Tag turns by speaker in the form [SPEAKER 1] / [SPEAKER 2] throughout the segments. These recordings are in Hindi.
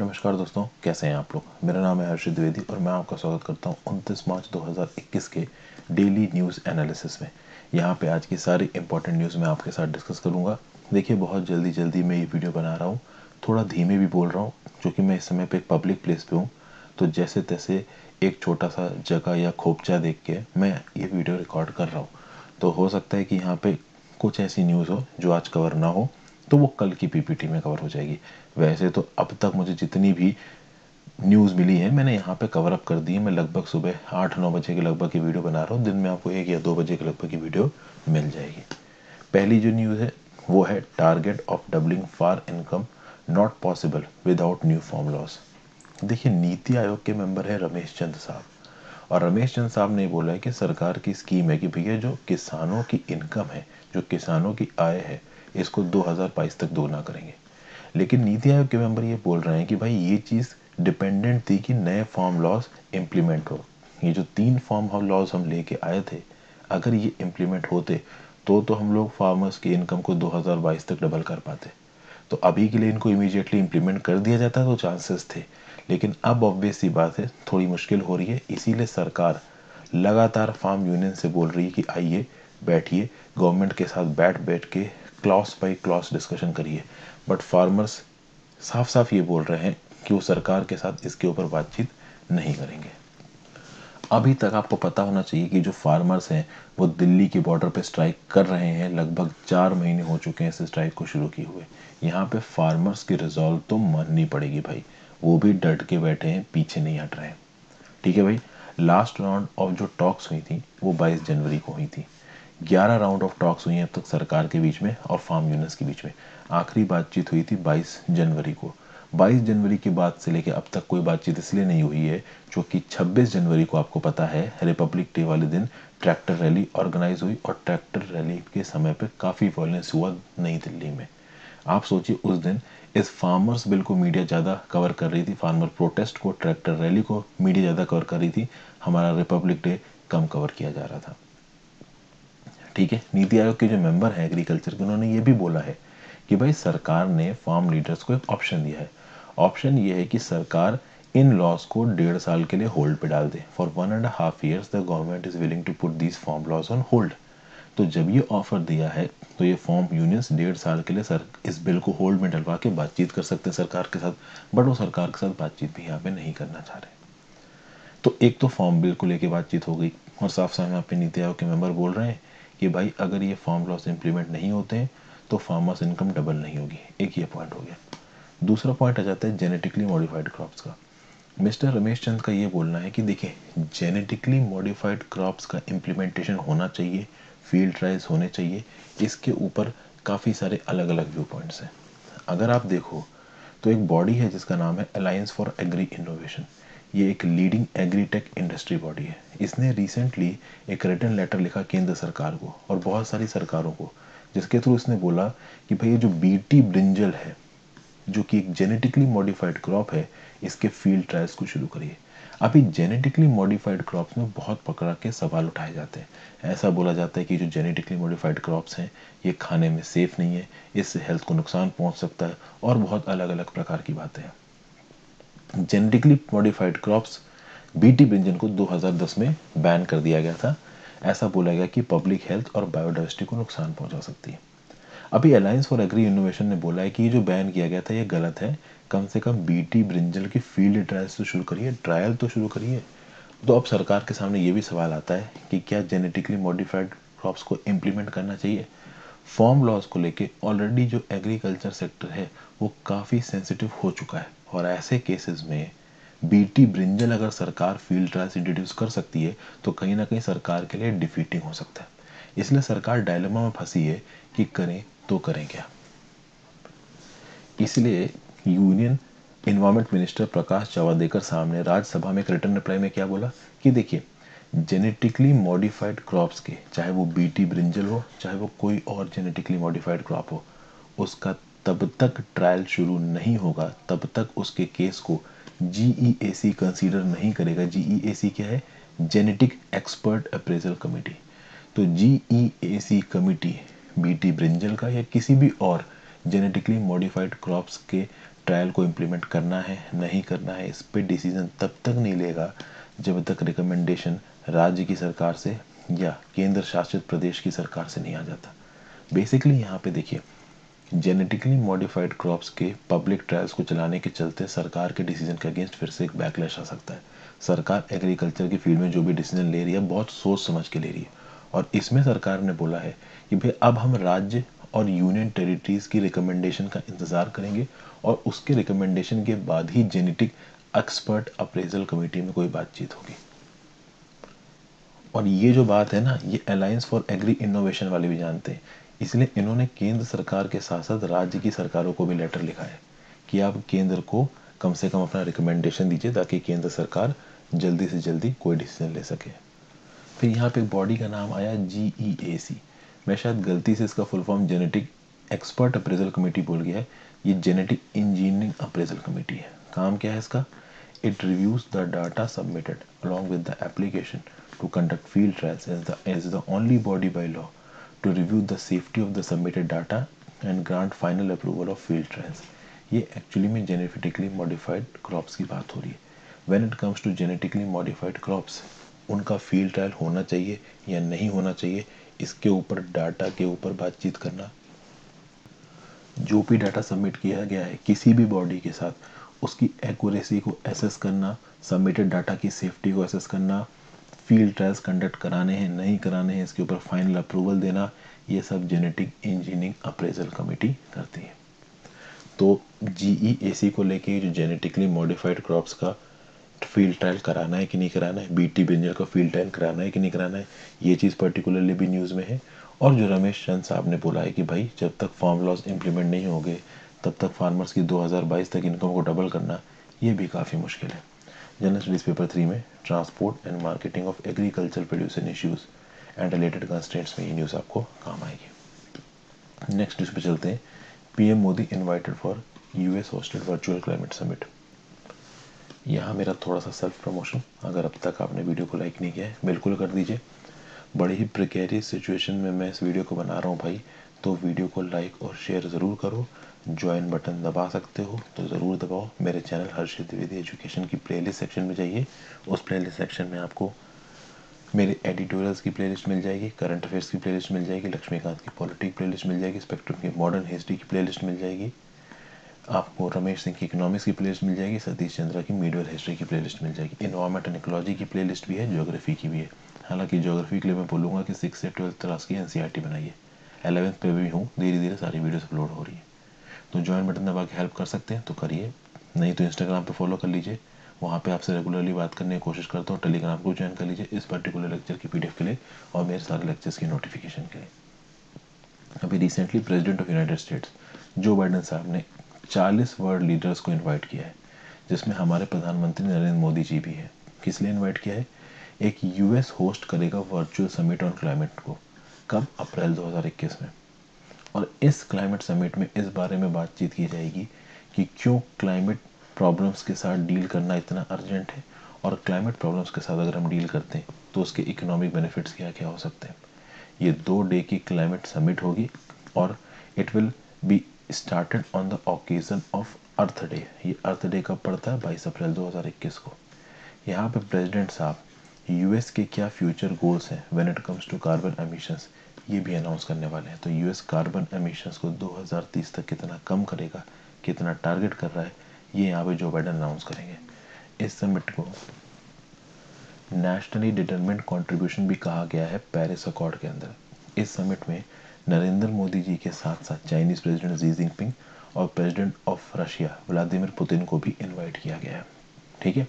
[SPEAKER 1] नमस्कार दोस्तों, कैसे हैं आप लोग? मेरा नाम है हर्षित द्विवेदी और मैं आपका स्वागत करता हूँ 29 मार्च 2021 के डेली न्यूज़ एनालिसिस में। यहाँ पे आज की सारी इंपॉर्टेंट न्यूज़ मैं आपके साथ डिस्कस करूँगा। देखिए, बहुत जल्दी जल्दी मैं ये वीडियो बना रहा हूँ। थोड़ा धीमे भी बोल रहा हूँ क्योंकि मैं इस समय पर पब्लिक प्लेस पे हूँ। तो जैसे तैसे एक छोटा सा जगह या खोपचा देख के मैं ये वीडियो रिकॉर्ड कर रहा हूँ। तो हो सकता है कि यहाँ पे कुछ ऐसी न्यूज़ हो जो आज कवर ना हो। तो वो कल की पीपीटी में कवर हो जाएगी। वैसे तो अब तक मुझे जितनी भी न्यूज़ मिली है, मैंने यहाँ पे कवर अप कर दी है। मैं लगभग सुबह आठ नौ बजे के लगभग की वीडियो बना रहा हूँ। दिन में आपको एक या दो बजे के लगभग की वीडियो मिल जाएगी। पहली जो न्यूज़ है, वो है target of doubling farm income not possible without new farm laws देखिए, नीति आयोग के मेंबर है रमेश चंद साहब। और रमेश चंद साहब ने बोला है कि सरकार की स्कीम है कि भैया जो किसानों की इनकम है, जो किसानों की आय है इसको 2022 तक दोगुना करेंगे। लेकिन नीति आयोग के मेंबर ये बोल रहे हैं कि भाई ये चीज़ डिपेंडेंट थी कि नए फॉर्म लॉज इम्प्लीमेंट हो। ये जो तीन फॉर्म लॉज हम लेके आए थे, अगर ये इम्प्लीमेंट होते तो तो हम लोग फार्मर्स की इनकम को 2022 तक डबल कर पाते। तो अभी के लिए इनको इमीडिएटली इम्प्लीमेंट कर दिया जाता तो चांसेस थे। लेकिन अब ऑब्वियस सी बात है, थोड़ी मुश्किल हो रही है। इसीलिए सरकार लगातार फार्म यूनियन से बोल रही है कि आइए, बैठिए गवर्नमेंट के साथ बैठ बैठ के क्लॉस बाई क्लॉस डिस्कशन करिए। बट फार्मर्स साफ़ साफ़ ये बोल रहे हैं कि वो सरकार के साथ इसके ऊपर बातचीत नहीं करेंगे। अभी तक आपको पता होना चाहिए कि जो फार्मर्स हैं, वो दिल्ली के बॉर्डर पे स्ट्राइक कर रहे हैं। लगभग चार महीने हो चुके हैं इस स्ट्राइक को शुरू किए हुए। यहाँ पे फार्मर्स की रिजॉल्व तो माननी पड़ेगी भाई। वो भी डट के बैठे हैं, पीछे नहीं हट रहे हैं। ठीक है भाई? लास्ट राउंड ऑफ़ जो टॉक्स हुई थी, वो 22 जनवरी को हुई थी। 11 राउंड ऑफ़ टॉक्स हुई हैं अब तक सरकार के बीच में और फार्म यूनियंस के बीच में। आखिरी बातचीत हुई थी 22 जनवरी को। 22 जनवरी के बाद से लेकर अब तक कोई बातचीत इसलिए नहीं हुई है, जो कि 26 जनवरी को आपको पता है रिपब्लिक डे वाले दिन ट्रैक्टर रैली ऑर्गेनाइज हुई और ट्रैक्टर रैली के समय पर काफ़ी वॉयलेंस हुआ नई दिल्ली में। आप सोचिए उस दिन इस फार्मर्स बिल को मीडिया ज़्यादा कवर कर रही थी फार्मर प्रोटेस्ट को ट्रैक्टर रैली को मीडिया ज़्यादा कवर कर रही थी, हमारा रिपब्लिक डे कम कवर किया जा रहा था। ठीक है, नीति आयोग के जो मेंबर हैं एग्रीकल्चर के, उन्होंने ये भी बोला है कि भाई सरकार ने फार्म लीडर्स को एक ऑप्शन दिया है। ऑप्शन ये है कि सरकार इन लॉस को डेढ़ साल के लिए होल्ड पे डाल दे। For one and half years the government is willing to put these farm laws on hold तो जब ये ऑफ़र दिया है तो ये फॉर्म यूनियंस डेढ़ साल के लिए सर, इस बिल को होल्ड में डलवा के बातचीत कर सकते हैं सरकार के साथ बट वो सरकार के साथ बातचीत भी यहाँ पे नहीं करना चाह रहे। तो एक तो फॉर्म बिल को लेके बातचीत हो गई, और साफ़ साफ़ यहाँ पे नीति आयोग के मेंबर बोल रहे हैं कि भाई अगर ये फार्म लॉस इम्प्लीमेंट नहीं होते हैं तो फार्मर्स इनकम डबल नहीं होगी। एक ये पॉइंट हो गया। दूसरा पॉइंट आ जाता है जेनेटिकली मॉडिफाइड क्रॉप्स का। मिस्टर रमेश चंद का ये बोलना है कि देखिए जेनेटिकली मॉडिफाइड क्रॉप्स का इम्प्लीमेंटेशन होना चाहिए फ़ील्ड ट्रायल्स होने चाहिए, इसके ऊपर काफ़ी सारे अलग अलग व्यू पॉइंट्स हैं। अगर आप देखो तो एक बॉडी है जिसका नाम है अलायंस फॉर एग्री इनोवेशन ये एक लीडिंग एग्रीटेक इंडस्ट्री बॉडी है। इसने रिसेंटली एक रिटर्न लेटर लिखा केंद्र सरकार को और बहुत सारी सरकारों को, जिसके थ्रू इसने बोला कि भाई ये जो बीटी ब्रिंजल है, जो कि एक जेनेटिकली मॉडिफाइड क्रॉप है, इसके फ़ील्ड ट्रायल्स को शुरू करिए। अभी जेनेटिकली मॉडिफाइड क्रॉप्स में बहुत पकड़ा के सवाल उठाए जाते हैं। ऐसा बोला जाता है कि जो जेनेटिकली मॉडिफाइड क्रॉप्स हैं, ये खाने में सेफ़ नहीं है इससे हेल्थ को नुकसान पहुँच सकता है और बहुत अलग अलग प्रकार की बातें हैं। Genetically modified crops BT brinjal को 2010 में बैन कर दिया गया था। ऐसा बोला गया कि पब्लिक हेल्थ और बायोडाइवर्सिटी को नुकसान पहुँचा सकती है। अभी अलायंस फॉर एग्री इनोवेशन ने बोला है कि ये जो बैन किया गया था, ये गलत है। कम से कम बीटी ब्रिंजल की फ़ील्ड ट्रायल्स तो शुरू करिए ट्रायल तो शुरू करिए। तो अब सरकार के सामने ये भी सवाल आता है कि क्या जेनेटिकली मॉडिफाइड क्रॉप्स को इम्प्लीमेंट करना चाहिए? फॉर्म लॉस को लेके ऑलरेडी जो एग्रीकल्चर सेक्टर है, वो काफ़ी सेंसिटिव हो चुका है। और ऐसे केसेस में बीटी ब्रिंजल अगर सरकार फ़ील्ड ट्रायल्स इंट्रोड्यूस कर सकती है तो कहीं ना कहीं सरकार के लिए डिफीटिंग हो सकता है। इसलिए सरकार डायलेमा में फंसी है कि करें तो करें क्या। इसलिए union environment minister Prakash Javadekar साहब ने राज्यसभा में एक रिटर्न रिप्लाई में क्या बोला कि देखिए जेनेटिकली मॉडिफाइड क्रॉप्स के, चाहे वो बीटी ब्रिंजल हो, चाहे वो कोई और जेनेटिकली मॉडिफाइड क्रॉप हो, उसका तब तक ट्रायल शुरू नहीं होगा, तब तक उसके केस को जीईएसी कंसीडर नहीं करेगा। जीईएसी क्या है? जेनेटिक एक्सपर्ट अप्रेजल कमेटी तो जी कमेटी बीटी ब्रिंजल का या किसी भी और जेनेटिकली मॉडिफाइड क्रॉप्स के ट्रायल को इम्प्लीमेंट करना है, नहीं करना है, इस पर डिसीज़न तब तक नहीं लेगा जब तक रिकमेंडेशन राज्य की सरकार से या केंद्र शासित प्रदेश की सरकार से नहीं आ जाता। बेसिकली यहाँ पे देखिए जेनेटिकली मॉडिफाइड क्रॉप्स के पब्लिक ट्रायल्स को चलाने के चलते सरकार के डिसीज़न के अगेंस्ट फिर से एक बैकलैश आ सकता है। सरकार एग्रीकल्चर की फ़ील्ड में जो भी डिसीज़न ले रही है, बहुत सोच समझ के ले रही है। और इसमें सरकार ने बोला है कि भाई, अब हम राज्य और यूनियन टेरिटरीज की रिकमेंडेशन का इंतज़ार करेंगे और उसके रिकमेंडेशन के बाद ही जेनेटिक एक्सपर्ट अप्रेजल कमेटी में कोई बातचीत होगी। और ये जो बात है ना, ये अलायंस फॉर एग्री इनोवेशन वाले भी जानते हैं। इसलिए इन्होंने केंद्र सरकार के साथ साथ राज्य की सरकारों को भी लेटर लिखा है कि आप केंद्र को कम से कम अपना रिकमेंडेशन दीजिए ताकि केंद्र सरकार जल्दी से जल्दी कोई डिसीज़न ले सके। फिर यहाँ पे बॉडी का नाम आया जी ई ए सी मैं शायद गलती से इसका full form genetic expert appraisal committee बोल गया है। ये जेनेटिक इंजीनियरिंग अप्रेजल कमेटी है। काम क्या है इसका? It reviews the data submitted along with the application to conduct field trials as the only body by law to review the safety of the submitted data and grant final approval of field trials. ये एक्चुअली में जेनेटिकली मॉडिफाइड क्रॉप्स की बात हो रही है when it comes to genetically modified crops उनका फ़ील्ड ट्रायल होना चाहिए या नहीं होना चाहिए, इसके ऊपर डाटा के ऊपर बातचीत करना जो भी डाटा सबमिट किया गया है, किसी भी बॉडी के साथ, उसकी एक्यूरेसी को एसेस करना सबमिटेड डाटा की सेफ्टी को एसेस करना फ़ील्ड ट्रायल्स कंडक्ट कराने हैं, नहीं कराने हैं, इसके ऊपर फाइनल अप्रूवल देना, ये सब जेनेटिक इंजीनियरिंग अप्रेजल कमेटी करती है। तो जी ई को लेके जो जेनेटिकली मॉडिफाइड क्रॉप्स का फ़ील्ड ट्रायल कराना है कि नहीं कराना है बीटी ब्रिंजल का फ़ील्ड ट्रायल कराना है कि नहीं कराना है, ये चीज़ पर्टिकुलरली भी न्यूज़ में है। और जो रमेश चंद साहब ने बोला है कि भाई, जब तक फार्म लॉस इम्प्लीमेंट नहीं होंगे, तब तक फार्मर्स की 2022 तक इनकम को डबल करना, ये भी काफ़ी मुश्किल है। जनरल स्टडीज़ पेपर थ्री में transport and marketing of agriculture producer issues and related constraints में ये न्यूज़ आपको काम आएगी। नेक्स्ट न्यूज़ पे चलते हैं। PM Modi invited for US hosted virtual climate summit यहाँ मेरा थोड़ा सा सेल्फ प्रमोशन अगर अब तक आपने वीडियो को लाइक नहीं किया है, बिल्कुल कर दीजिए। बड़ी ही प्रिकेरियस सिचुएशन में मैं इस वीडियो को बना रहा हूँ भाई तो वीडियो को लाइक और शेयर ज़रूर करो। ज्वाइन बटन दबा सकते हो तो ज़रूर दबाओ। मेरे चैनल हर्षित द्विवेदी एजुकेशन की प्लेलिस्ट सेक्शन में जाइए। उस प्लेलिस्ट सेक्शन में आपको मेरे एडिटोरियल्स की प्लेलिस्ट मिल जाएगी करंट अफेयर्स की प्लेलिस्ट मिल जाएगी, लक्ष्मीकांत की पॉलिटिक प्लेलिस्ट मिल जाएगी स्पेक्ट्रम की मॉडर्न हिस्ट्री की प्लेलिस्ट मिल जाएगी। आपको रमेश सिंह की इकोनॉमिक्स की प्लेलिस्ट मिल जाएगी, सतीश चंद्रा की मीडियल हिस्ट्री की प्लेलिस्ट मिल जाएगी। इन्वायरमेंट एंड इकोलॉजी की प्लेलिस्ट भी है ज्योग्राफी की भी है। हालाँकि ज्योग्राफी के लिए मैं बोलूँगा कि सिक्स से ट्वेल्थ क्लास की एन बनाइए। एलेवेंथ पे भी हूँ धीरे धीरे सारी वीडियोस अपलोड हो रही है। तो ज्वाइन बटन दबा के हेल्प कर सकते हैं तो करिए। नहीं तो इंस्टाग्राम पे फॉलो कर लीजिए। वहाँ पे आपसे रेगुलरली बात करने की कोशिश करता हूँ टेलीग्राम को ज्वाइन कर लीजिए इस पर्टिकुलर लेक्चर की पीडीएफ के लिए और मेरे सारे लेक्चर्स की नोटिफिकेशन के लिए। अभी recently president of United States जो बाइडन साहब ने 40 वर्ल्ड लीडर्स को इनवाइट किया है, जिसमें हमारे प्रधानमंत्री नरेंद्र मोदी जी भी है। किस लिए इन्वाइट किया है? एक यूएस होस्ट करेगा वर्चुअल समिट ऑन क्लाइमेट को, कब? अप्रैल 2021 में। और इस क्लाइमेट समिट में इस बारे में बातचीत की जाएगी कि क्यों क्लाइमेट प्रॉब्लम्स के साथ डील करना इतना अर्जेंट है और क्लाइमेट प्रॉब्लम्स के साथ अगर हम डील करते हैं तो उसके इकोनॉमिक बेनिफिट्स क्या क्या हो सकते हैं। ये दो डे की क्लाइमेट समिट होगी और it will be started on the occasion of Earth Day ये अर्थ डे कब पड़ता है? बाईस अप्रैल 2021 को। यहाँ पे प्रेसिडेंट साहब यूएस के क्या फ्यूचर गोल्स हैं when it comes to carbon emissions ये भी अनाउंस करने वाले हैं। तो यूएस कार्बन एमिशंस को 2030 तक कितना कम करेगा, कितना टारगेट कर रहा है, ये यहाँ पे जो बाइडन अनाउंस करेंगे। इस समिट को नेशनली डिटरमेंट कंट्रीब्यूशन भी कहा गया है पेरिस अकॉर्ड के अंदर। इस समिट में नरेंद्र मोदी जी के साथ साथ चाइनीज़ प्रेसिडेंट जी जिनपिंग और president of Russia Vladimir Putin को भी इनवाइट किया गया है। ठीक है?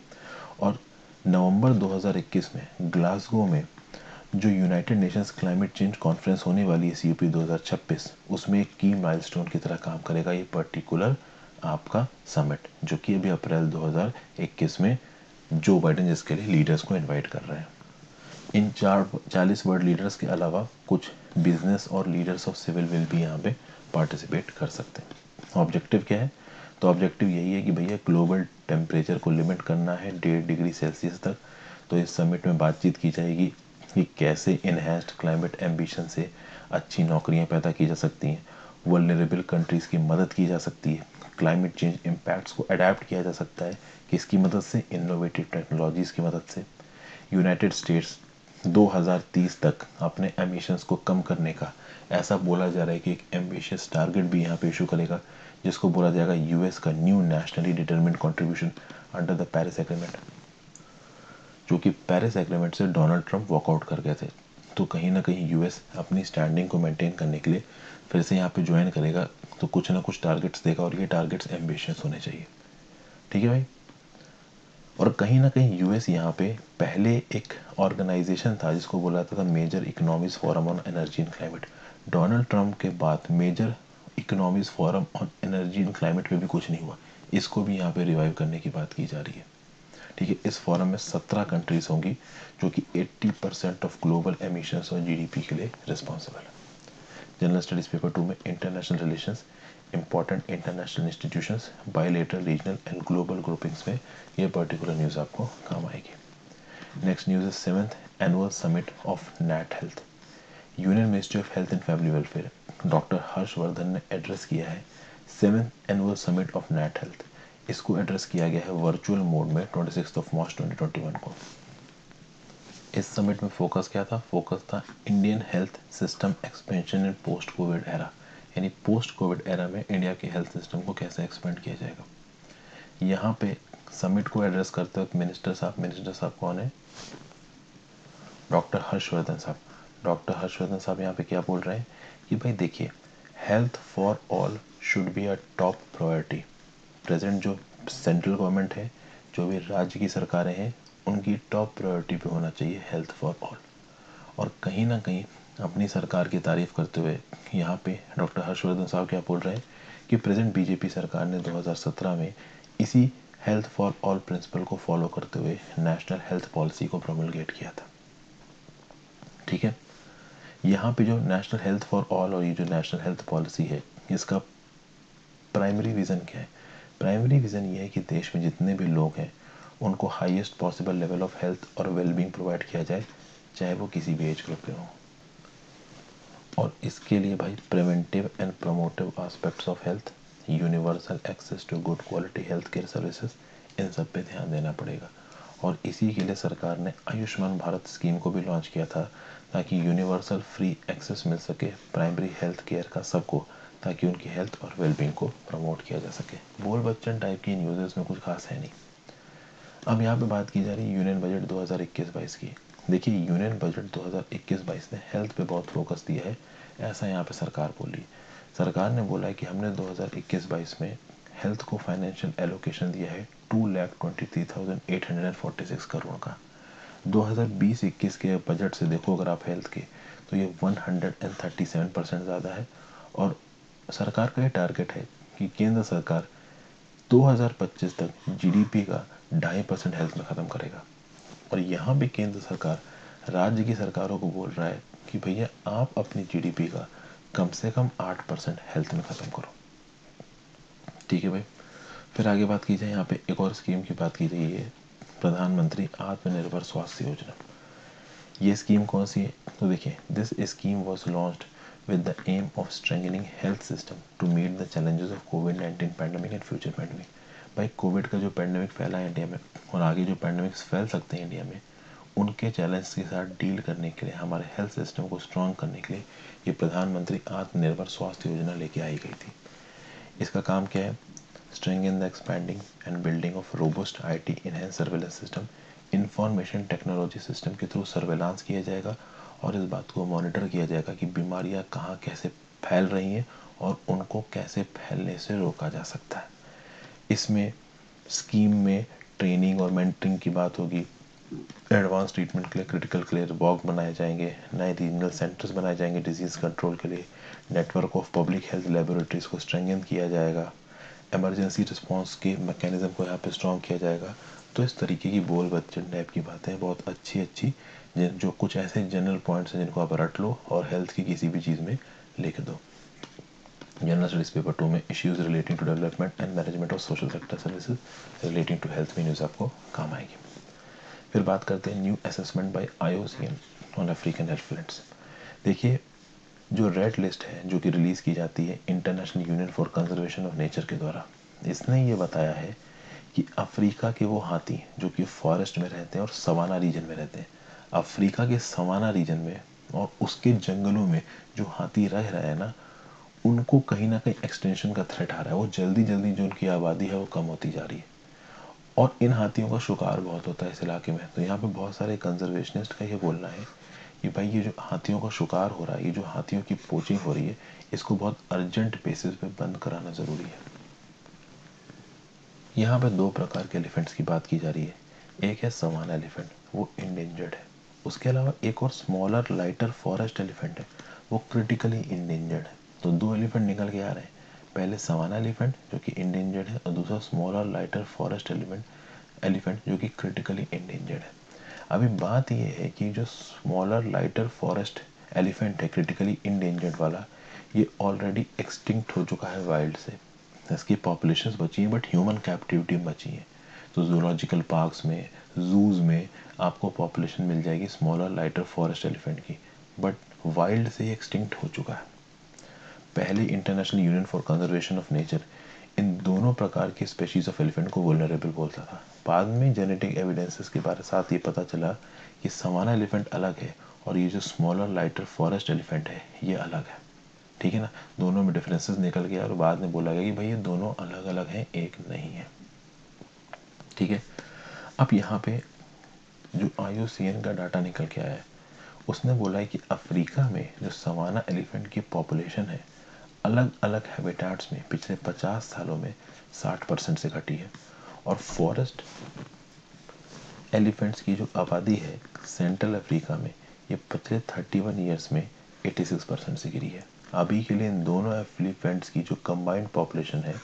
[SPEAKER 1] और नवंबर 2021 में ग्लासगो में जो United Nations climate change conference होने वाली है सी 2026 उसमें एक की माइलस्टोन की तरह काम करेगा ये पर्टिकुलर आपका समिट जो कि अभी अप्रैल 2021 में जो बाइडन जिसके लिए लीडर्स को इनवाइट कर रहे हैं। इन चार, चालीस वर्ल्ड लीडर्स के अलावा कुछ बिज़नेस और लीडर्स ऑफ़ सिविल विल भी यहाँ पे पार्टिसिपेट कर सकते हैं। ऑब्जेक्टिव क्या है? तो ऑब्जेक्टिव यही है कि भैया ग्लोबल टेम्परेचर को लिमिट करना है डेढ़ डिग्री सेल्सियस तक। तो इस समिट में बातचीत की जाएगी कि कैसे इन्हेंस्ड क्लाइमेट एम्बिशन से अच्छी नौकरियाँ पैदा की जा सकती हैं। वलनरेबल कंट्रीज़ की मदद की जा सकती है। क्लाइमेट चेंज इम्पैक्ट्स को अडेप्ट किया जा सकता है किसकी मदद से? इनोवेटिव टेक्नोलॉजीज़ की मदद से। यूनाइटेड स्टेट्स 2030 तक अपने एमिशंस को कम करने का। ऐसा बोला जा रहा है कि एक एम्बिशियस टारगेट भी यहाँ पे इशू करेगा, जिसको बोला जाएगा यूएस का new nationally determined contribution under the Paris agreement जो कि पेरिस एग्रीमेंट से डोनाल्ड ट्रंप वॉकआउट कर गए थे। तो कहीं ना कहीं यूएस अपनी स्टैंडिंग को मेंटेन करने के लिए फिर से यहाँ पे ज्वाइन करेगा तो कुछ ना कुछ टारगेट्स देगा और ये टारगेट्स एम्बिशियस होने चाहिए। ठीक है भाई? और कहीं ना कहीं यूएस यहाँ पे पहले एक ऑर्गेनाइजेशन था जिसको बोला था major economics forum on energy and climate Donald Trump के बाद major economics forum on energy and climate पे भी कुछ नहीं हुआ। इसको भी यहाँ पे रिवाइव करने की बात की जा रही है। ठीक है इस फोरम में सत्रह कंट्रीज़ होंगी जो कि 80 परसेंट ऑफ़ ग्लोबल एमिशंस और जीडीपी के लिए रिस्पॉन्सिबल है। जनरल स्टडीज़ पेपर टू में international relation important international institution bilateral regional and global groupings में ये पर्टिकुलर न्यूज़ आपको काम आएगी। Next news is seventh annual summit of net health union ministry of health and family welfare doctor Harsh Vardhan ने एड्रेस किया है seventh annual summit of net health इसको एड्रेस किया गया है वर्चुअल मोड में ट्वेंटी को। इस समिट में फोकस क्या था? फोकस था Indian health system expansion in post Covid era यानी पोस्ट कोविड एरा में इंडिया के हेल्थ सिस्टम को कैसे एक्सपेंड किया जाएगा? यहाँ पे समिट को एड्रेस करते वक्त मिनिस्टर साहब मिनिस्टर साहब कौन है? डॉक्टर हर्षवर्धन साहब। डॉक्टर हर्षवर्धन साहब यहाँ पे क्या बोल रहे हैं? कि भाई देखिए health for all should be a top priority present जो सेंट्रल गवर्नमेंट है, जो भी राज्य की सरकारें हैं, उनकी टॉप प्रायोरिटी पे होना चाहिए हेल्थ फॉर ऑल। और कहीं ना कहीं अपनी सरकार की तारीफ़ करते हुए यहाँ पे डॉक्टर हर्षवर्धन साहब क्या बोल रहे हैं कि प्रेजेंट बीजेपी सरकार ने 2017 में इसी हेल्थ फॉर ऑल प्रिंसिपल को फॉलो करते हुए नेशनल हेल्थ पॉलिसी को प्रोमलगेट किया था। ठीक है? यहाँ पे जो नेशनल हेल्थ फॉर ऑल और ये जो नेशनल हेल्थ पॉलिसी है, इसका प्राइमरी रीज़न क्या है? प्राइमरी विज़न ये है कि देश में जितने भी लोग हैं, उनको highest possible level of health और वेलबींग प्रोवाइड किया जाए, चाहे वो किसी भी एज ग्रुप के हों। और इसके लिए भाई preventive and promotive aspects of health universal access to good quality health care services इन सब पे ध्यान देना पड़ेगा। और इसी के लिए सरकार ने आयुष्मान भारत स्कीम को भी लॉन्च किया था, ताकि यूनिवर्सल फ्री एक्सेस मिल सके प्राइमरी हेल्थ केयर का सबको। ताकि उनकी हेल्थ और वेलबींग को प्रमोट किया जा सके। बोल बच्चन टाइप की न्यूज़ में कुछ खास है नहीं। अब यहाँ पे बात की जा रही है यूनियन बजट 2021-22 की। देखिए यूनियन बजट 2021-22 ने हेल्थ पे बहुत फोकस दिया है, ऐसा यहाँ पे सरकार बोली सरकार ने बोला है कि हमने 2021-22 में हेल्थ को फाइनेंशियल एलोकेशन दिया है two lakh twenty three thousand eight hundred and forty six crore का 2020-21 के बजट से देखो अगर आप हेल्थ के तो ये 137 परसेंट ज़्यादा है और सरकार का ये टारगेट है कि केंद्र सरकार 2025 तक जीडीपी का ढाई परसेंट हेल्थ में ख़त्म करेगा। और यहाँ भी केंद्र सरकार राज्य की सरकारों को बोल रहा है कि भैया आप अपनी जीडीपी का कम से कम आठ परसेंट हेल्थ में ख़त्म करो। ठीक है भाई। फिर आगे बात की जाए, यहाँ पे एक और स्कीम की बात की गई है प्रधानमंत्री आत्मनिर्भर स्वास्थ्य योजना। ये स्कीम कौन सी है? तो देखिए this scheme was launched with the aim of strengthening health system to meet the challenges of COVID-19 pandemic and future pandemic. भाई कोविड का जो पैंडमिक फैला है इंडिया में और आगे जो पैंडमिक्स फैल सकते हैं इंडिया में उनके चैलेंज के साथ डील करने के लिए हमारे हेल्थ सिस्टम को स्ट्रॉन्ग करने के लिए ये प्रधानमंत्री आत्मनिर्भर स्वास्थ्य योजना लेके आई गई थी इसका काम क्या है strengthen the expanding and building of robust IT enhanced surveillance system information technology system के थ्रू सर्वेलांस किया जाएगा और इस बात को मॉनिटर किया जाएगा कि बीमारियाँ कहाँ कैसे फैल रही हैं और उनको कैसे फैलने से रोका जा सकता है। इसमें स्कीम में ट्रेनिंग और मेंटरिंग की बात होगी। एडवांस ट्रीटमेंट के लिए क्रिटिकल केयर वॉक बनाए जाएँगे, नए रीजनल सेंटर्स बनाए जाएँगे डिज़ीज़ कंट्रोल के लिए। Network of public health laboratories को स्ट्रेंगन किया जाएगा। एमरजेंसी रिस्पॉन्स के मैकेनिज्म को यहाँ पे स्ट्रॉन्ग किया जाएगा। तो इस तरीके की बोल बच्चन टाइप की बातें बहुत अच्छी अच्छी जो कुछ ऐसे जनरल पॉइंट्स हैं जिनको आप रट लो और हेल्थ की किसी भी चीज़ में लिख दो। जनरल स्टडीज़ पेपर टू में issues relating to development and management of social sector services relating to health में न्यूज़ आपको काम आएगी। फिर बात करते हैं new assessment C M on African elephants देखिए, जो रेड लिस्ट है, जो कि रिलीज़ की जाती है International Union for Conservation of Nature के द्वारा, इसने ये बताया है कि अफ्रीका के वो हाथी जो कि फॉरेस्ट में रहते हैं और सवाना रीजन में रहते हैं। अफ्रीका के सवाना रीजन में और उसके जंगलों में जो हाथी रह रहे हैं ना, उनको कहीं ना कहीं एक्सटेंशन का थ्रेट आ रहा है। वो जल्दी जल्दी जो उनकी आबादी है, वो कम होती जा रही है। और इन हाथियों का शिकार बहुत होता है इस इलाके में। तो यहाँ पे बहुत सारे कंजर्वेशनिस्ट का ये बोलना है कि भाई ये जो हाथियों का शिकार हो रहा है, ये जो हाथियों की पोचिंग हो रही है, इसको बहुत अर्जेंट बेसिस पे बंद कराना ज़रूरी है। यहाँ पे दो प्रकार के एलिफेंट्स की बात की जा रही है। एक है सवाना एलिफेंट वो इंडेंजर्ड है। उसके अलावा एक और स्मॉलर लाइटर फॉरेस्ट एलिफेंट है। वो क्रिटिकली इंडेंजर्ड है। तो दो एलिफेंट निकल के आ रहे हैं। पहले सवाना एलिफेंट जो कि इंडेंजर्ड है, और दूसरा smaller lighter forest elephant elephant जो कि क्रिटिकली इंडेंजर्ड है। अभी बात यह है कि जो स्मॉलर लाइटर फॉरेस्ट एलिफेंट है क्रिटिकली इंडेंजर्ड वाला, ये ऑलरेडी एक्सटिंक्ट हो चुका है वाइल्ड से। इसकी पॉपुलेशन बची हैं बट ह्यूमन कैप्टिविटी बची है। तो जूलॉजिकल पार्क्स में जूज में आपको पॉपुलेशन मिल जाएगी स्मॉलर लाइटर फॉरेस्ट एलिफेंट की। बट वाइल्ड से एक्सटिंक्ट हो चुका है। पहले International Union for Conservation of Nature इन दोनों प्रकार के स्पेशीज ऑफ़ एलिफेंट को वोलरेबल बोलता था। बाद में जेनेटिक एविडेंसेस के बारे साथ ये पता चला कि सवाना एलिफेंट अलग है और ये जो स्मॉलर लाइटर फॉरेस्ट एलिफेंट है, ये अलग है। ठीक है ना? दोनों में डिफरेंसेस निकल गया और बाद में बोला गया कि भाई ये दोनों अलग अलग हैं, एक नहीं है। ठीक है? अब यहाँ पे जो IUCN का डाटा निकल के आया है, उसने बोला है कि अफ्रीका में जो सवाना एलिफेंट की पॉपुलेशन है अलग अलग हैबिटाट्स में पिछले 50 सालों में 60 परसेंट से घटी है। और फॉरेस्ट एलिफेंट्स की जो आबादी है सेंट्रल अफ्रीका में, ये पिछले 31 ईयर्स में 86 परसेंट से गिरी है। अभी के लिए इन दोनों एलिफेंट्स की जो कंबाइंड पॉपुलेशन है,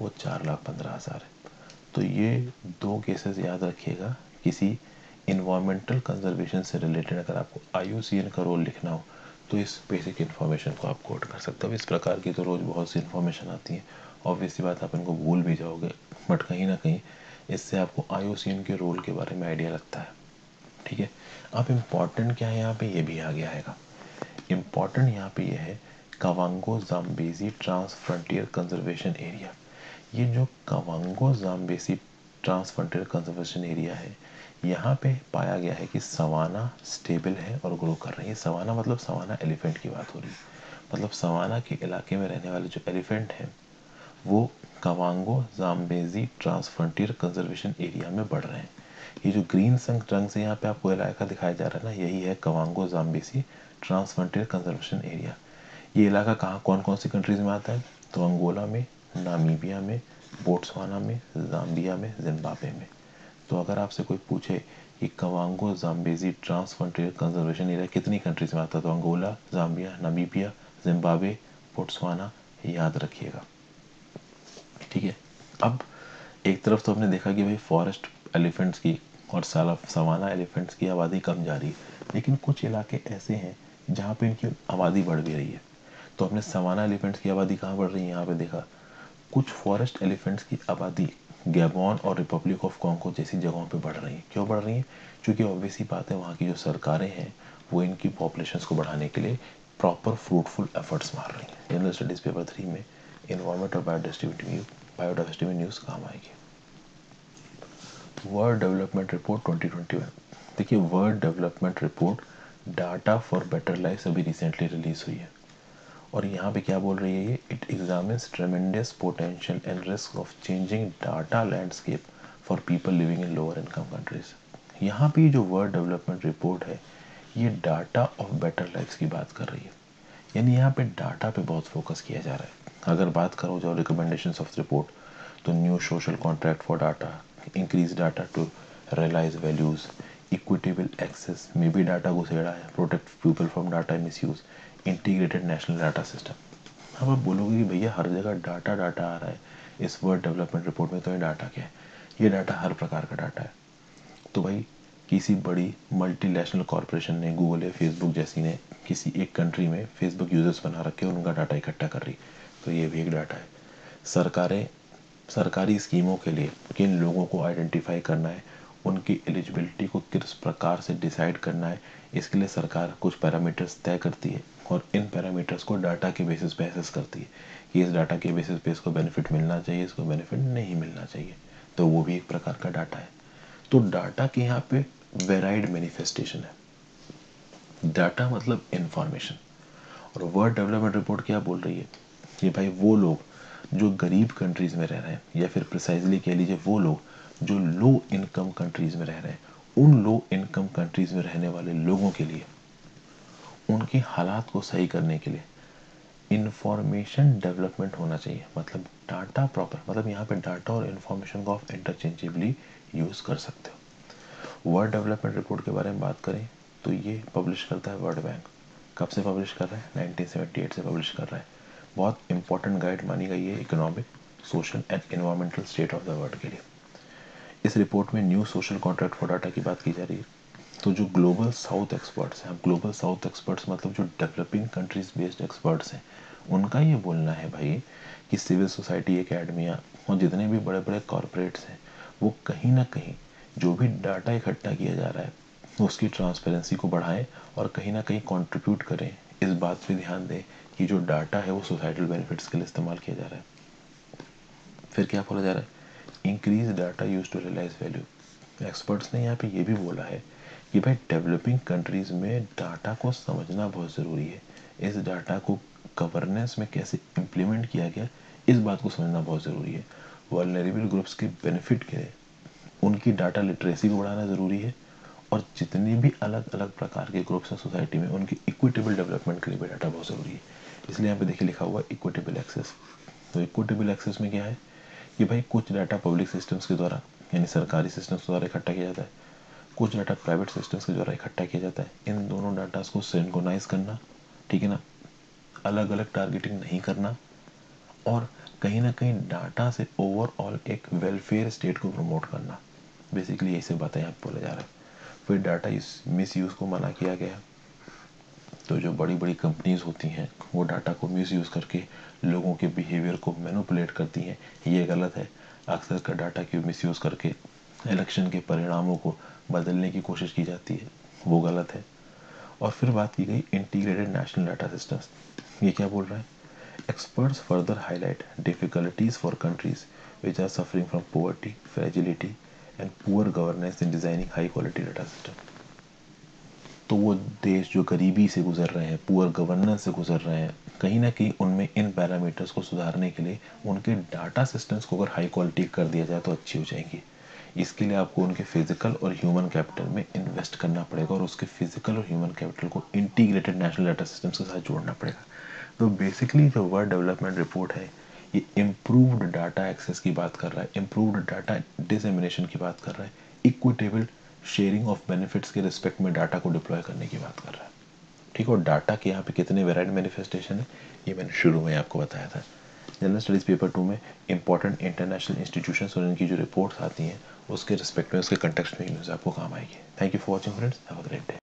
[SPEAKER 1] वो चार लाख पंद्रह हज़ार है। तो ये दो केसेस याद रखिएगा, किसी इन्वामेंटल कंजर्वेशन से रिलेटेड अगर आपको आई का रोल लिखना हो तो इस बेसिक इन्फॉर्मेशन को आप कोट कर सकते हो। इस प्रकार की तो रोज़ बहुत सी इन्फॉर्मेशन आती है। ऑब्वियसली बात आप इनको भूल भी जाओगे बट कहीं ना कहीं इससे आपको आई के रोल के बारे में आइडिया लगता है। ठीक है? अब इंपॉर्टेंट क्या है यहाँ पे? ये भी आ गया है इंपॉर्टेंट यहाँ पे ये है Kavango Zambezi trans frontier conservation area ये जो Kavango Zambezi trans frontier conservation area है यहाँ पे पाया गया है कि सवाना स्टेबल है और ग्रो कर रही है। सवाना मतलब सवाना एलिफेंट की बात हो रही है। मतलब सवाना के इलाके में रहने वाले जो एलिफेंट हैं, वो Kavango, Zambezi transfrontier conservation area में बढ़ रहे हैं। ये जो ग्रीन संग रंग से यहाँ पे आपको इलाका दिखाया जा रहा है ना, यही है Kavango Zambezi transfrontier conservation area ये इलाका कहाँ कौन कौन सी कंट्रीज़ में आता है? तो अंगोला में, नामीबिया में, बोट्सवाना में, जाम्बिया में, जिम्बाब्वे में। तो अगर आपसे कोई पूछे कि Kavango, Zambezi, trans frontier conservation area कितनी कंट्रीज़ में आता है तो Angola, Zambia, Namibia, Zimbabwe, Botswana याद रखिएगा। ठीक है? अब एक तरफ़ तो हमने देखा कि भाई फॉरेस्ट एलिफेंट्स की और साला सवाना एलिफेंट्स की आबादी कम जा रही है, लेकिन कुछ इलाके ऐसे हैं जहाँ पे इनकी आबादी बढ़ भी रही है। तो अपने सवाना एलिफेंट्स की आबादी कहाँ बढ़ रही है? यहाँ पे देखा। कुछ फॉरेस्ट एलिफेंट्स की आबादी गैबॉन और रिपब्लिक ऑफ़ कॉन्गो जैसी जगहों पे बढ़ रही है। क्यों बढ़ रही है? क्योंकि ऑब्वियसली बात है, वहाँ की जो सरकारें हैं, वो इनकी पॉपुलेशन को बढ़ाने के लिए प्रॉपर फ्रूटफुल एफर्ट्स मार रही हैं। जनरल स्टडीज़ पेपर थ्री में इन्वायरमेंट और बायोडाइवर्सिटी बायोडाइवर्सिटी में न्यूज़ काम आएगी? वर्ल्ड डेवलपमेंट रिपोर्ट 2021 देखिए world development report data for better life अभी रिसेंटली रिलीज़ हुई है। और यहाँ पे क्या बोल रही है, ये it examines tremendous potential and risk of changing data landscape for people living in lower income countries यहाँ पे जो वर्ल्ड डेवलपमेंट रिपोर्ट है, ये डाटा ऑफ़ बेटर लाइफ की बात कर रही है। यानी यहाँ पे डाटा पे बहुत फोकस किया जा रहा है। अगर बात करो जो रिकमेंडेशन ऑफ़ रिपोर्ट तो new social contract for data increase data to realise values equitable access में भी डाटा घुसेड़ा है protect people from data misuse integrated national data system अब आप बोलोगे कि भैया हर जगह डाटा डाटा आ रहा है। इस वर्ल्ड डेवलपमेंट रिपोर्ट में तो ये डाटा क्या है? ये डाटा हर प्रकार का डाटा है। तो भाई, किसी बड़ी मल्टीनेशनल कॉरपोरेशन ने गूगल या फेसबुक जैसी ने, किसी एक कंट्री में फेसबुक यूज़र्स बना रखे और उनका डाटा इकट्ठा कर रही। तो ये भी एक डाटा है। सरकारें, सरकारी स्कीमों के लिए किन लोगों को आइडेंटिफाई करना है, उनकी एलिजिबिलिटी को किस प्रकार से डिसाइड करना है, इसके लिए सरकार कुछ पैरामीटर्स तय करती है। और इन पैरामीटर्स को डाटा के बेसिस पे एसेस करती है कि इस डाटा के बेसिस पे इसको बेनिफिट मिलना चाहिए, इसको बेनिफिट नहीं मिलना चाहिए। तो वो भी एक प्रकार का डाटा है। तो डाटा के यहाँ पे वेराइड मैनिफेस्टेशन है। डाटा मतलब इंफॉर्मेशन और वर्ल्ड डेवलपमेंट रिपोर्ट क्या बोल रही है? कि भाई वो लोग जो गरीब कंट्रीज़ में रह रहे हैं, या फिर प्रिसाइजली कह लीजिए वो लोग जो लो इनकम कंट्रीज़ में रह रहे हैं, उन लो इनकम कंट्रीज़ में रहने वाले लोगों के लिए उनके हालात को सही करने के लिए। इंफॉर्मेशन डेवलपमेंट होना चाहिए। मतलब डाटा प्रॉपर मतलब यहाँ पे डाटा और इन्फॉर्मेशन को आप इंटरचेंजेबली यूज़ कर सकते हो। वर्ल्ड डेवलपमेंट रिपोर्ट के बारे में बात करें तो ये पब्लिश करता है वर्ल्ड बैंक कब से पब्लिश कर रहा है? 1978 से पब्लिश कर रहा है। बहुत इंपॉर्टेंट गाइड मानी गई है economic social and environmental state of the world के लिए। इस रिपोर्ट में new social contract for data की बात की जा रही है। तो जो ग्लोबल साउथ एक्सपर्ट्स हैं ग्लोबल साउथ एक्सपर्ट्स मतलब जो डेवलपिंग कंट्रीज़ बेस्ड एक्सपर्ट्स हैं, उनका ये बोलना है भाई कि सिविल सोसाइटी एकेडमिया और जितने भी बड़े बड़े कॉरपोरेट्स हैं, वो कहीं ना कहीं जो भी डाटा इकट्ठा किया जा रहा है, उसकी ट्रांसपेरेंसी को बढ़ाएँ और कहीं ना कहीं कंट्रीब्यूट करें। इस बात पे ध्यान दें कि जो डाटा है वो सोसाइटल बेनिफिट्स के लिए इस्तेमाल किया जा रहा है। फिर क्या बोला जा रहा है? Increase data use to realise value experts ने यहाँ पे ये भी बोला है कि भाई डेवलपिंग कंट्रीज़ में डाटा को समझना बहुत ज़रूरी है। इस डाटा को गवर्नेंस में कैसे इम्प्लीमेंट किया गया, इस बात को समझना बहुत ज़रूरी है। वर्नरेबल ग्रुप्स के बेनिफिट के लिए उनकी डाटा लिटरेसी को बढ़ाना ज़रूरी है और जितनी भी अलग अलग प्रकार के ग्रुप्स हैं सोसाइटी में, उनकी इक्विटेबल डेवलपमेंट के लिए भी डाटा बहुत ज़रूरी है। इसलिए यहाँ पे देखिए लिखा हुआ इक्विटेबल एक्सेस तो इक्विटेबल एक्सेस में क्या है? कि भाई कुछ डाटा पब्लिक सिस्टम्स के द्वारा, यानी सरकारी सिस्टम्स द्वारा इकट्ठा किया जाता है। कुछ डाटा प्राइवेट सिस्टम्स के द्वारा इकट्ठा किया जाता है। इन दोनों डाटा को सिंक्रोनाइज करना, ठीक है ना? अलग अलग टारगेटिंग नहीं करना और कहीं ना कहीं डाटा से ओवरऑल एक वेलफेयर स्टेट को प्रमोट करना। बेसिकली ऐसे बातें यहाँ बोला जा रहा है। फिर डाटा मिस यूज़ को मना किया गया। तो जो बड़ी बड़ी कंपनीज़ होती हैं, वो डाटा को मिस यूज़ करके लोगों के बिहेवियर को मैनुपुलेट करती हैं। ये गलत है। अक्सर का डाटा की मिस यूज़ करके इलेक्शन के परिणामों को बदलने की कोशिश की जाती है। वो गलत है। और फिर बात की गई इंटीग्रेटेड नेशनल डाटा सिस्टम्स ये क्या बोल रहा है? Experts further highlight difficulties for countries which are suffering from poverty fragility and poor governance in designing high quality data system तो वो देश जो गरीबी से गुजर रहे हैं पुअर गवर्नेंस से गुजर रहे हैं, कहीं ना कहीं उनमें इन पैरामीटर्स को सुधारने के लिए उनके डाटा सिस्टम्स को अगर हाई क्वालिटी कर दिया जाए तो अच्छी हो जाएँगी। इसके लिए आपको उनके फ़िज़िकल और ह्यूमन कैपिटल में इन्वेस्ट करना पड़ेगा और उसके फ़िज़िकल और ह्यूमन कैपिटल को इंटीग्रेटेड नेशनल डाटा सिस्टम्स के साथ जोड़ना पड़ेगा। तो बेसिकली जो वर्ल्ड डेवलपमेंट रिपोर्ट है, ये इम्प्रूव्ड डाटा एक्सेस की बात कर रहा है इम्प्रूव्ड डाटा डिसमिनेशन की बात कर रहा है इक्विटेबल शेयरिंग ऑफ़ बेनिफिट्स के रिस्पेक्ट में डाटा को डिप्लॉय करने की बात कर रहा है। ठीक है, और डाटा के यहाँ पे कितने वेराइड मैनिफेस्टेशन है, ये मैंने शुरू में आपको बताया था। जनरल स्टडीज़ पेपर टू में इंपॉर्टेंट इंटरनेशनल इंस्टीट्यूशन और इनकी जो रिपोर्ट्स आती हैं उसके रिस्पेक्ट में, उसके कंटेक्स्ट में न्यूज़ आपको काम आएगी। Thank you for watching friends have a great day